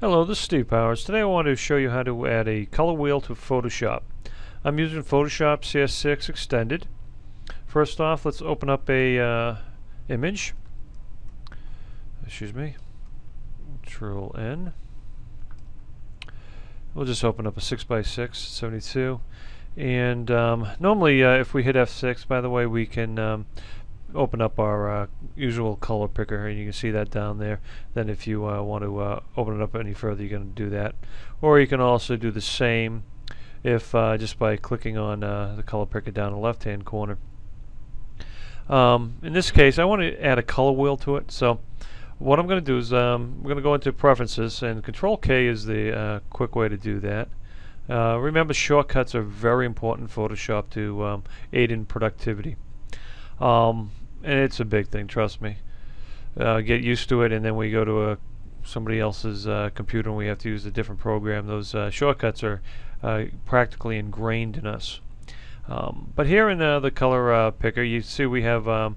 Hello, this is Steve Powers. Today I want to show you how to add a color wheel to Photoshop. I'm using Photoshop CS6 Extended. First off, let's open up a uh, image. Excuse me. Control N. We'll just open up a 6x6, 72. And um, normally uh, if we hit F6, by the way, we can um, open up our uh, usual color picker and you can see that down there. Then if you uh, want to uh, open it up any further going to do that. Or you can also do the same if uh, just by clicking on uh, the color picker down the left hand corner. Um, in this case I want to add a color wheel to it. So what I'm going to do is um, we're going to go into preferences and control K is the uh, quick way to do that. Remember shortcuts are very important in Photoshop to um, aid in productivity. Um, it's a big thing, trust me. Uh, get used to it, and then we go to a somebody else's uh, computer and we have to use a different program. Those uh, shortcuts are uh, practically ingrained in us. Um, but here in uh, the color picker, you see we have um,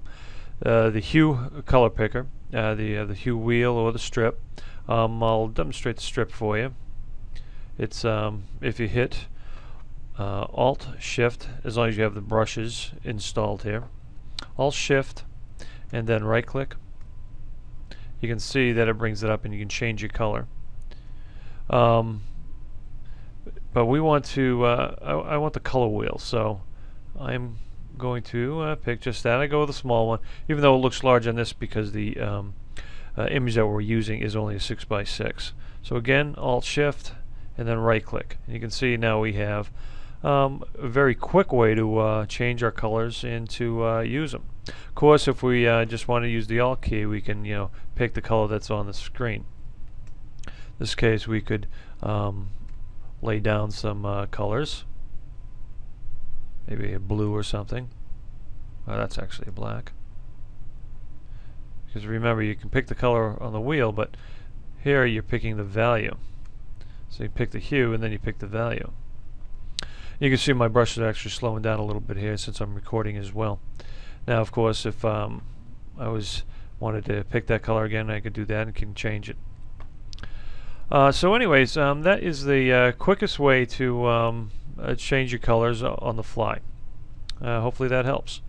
the hue color picker, the the hue wheel or the strip. Um, I'll demonstrate the strip for you. It's um, if you hit Alt Shift, as long as you have the brushes installed here. Alt Shift and then right click you can see that it brings it up and you can change your color. Um, but we want to uh, I, I, want the color wheel so I'm going to uh, pick just that. I go with a small one even though it looks large on this because the um, uh, image that we're using is only a 6 by 6 so again Alt Shift and then right click and you can see now we have um, a very quick way to uh, change our colors and to uh, use them. Of course, if we uh, just want to use the Alt key, we can you know pick the color that's on the screen. In this case, we could um, lay down some uh, colors, maybe a blue or something. Oh, that's actually black. Because remember, you can pick the color on the wheel, but here you're picking the value. So you pick the hue and then you pick the value. You can see my brush is actually slowing down a little bit here since I'm recording as well. Now of course if um, I was wanted to pick that color again I could do that and can change it. Uh, so anyways um, that is the uh, quickest way to um, uh, change your colors on the fly. Uh, hopefully that helps.